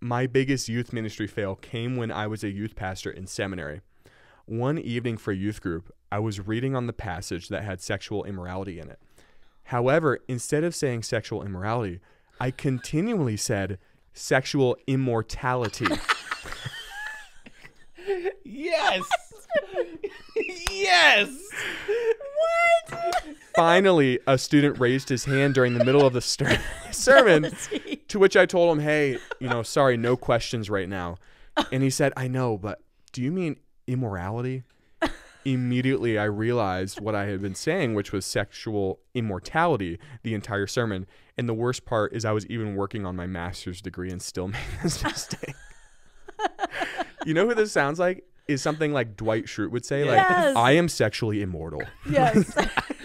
my biggest youth ministry fail came when I was a youth pastor in seminary. One evening for a youth group, I was reading on the passage that had sexual immorality in it. However, instead of saying sexual immorality, I continually said sexual immortality. Yes. yes. Finally, a student raised his hand during the middle of the stir- sermon, to which I told him, "Hey, you know, sorry, no questions right now." And he said, "I know, but do you mean immorality?" Immediately, I realized what I had been saying, which was sexual immortality, the entire sermon. And the worst part is, I was even working on my master's degree and still made this mistake. you know who this sounds like? Is something like Dwight Schrute would say, like, "I am sexually immortal." Yes.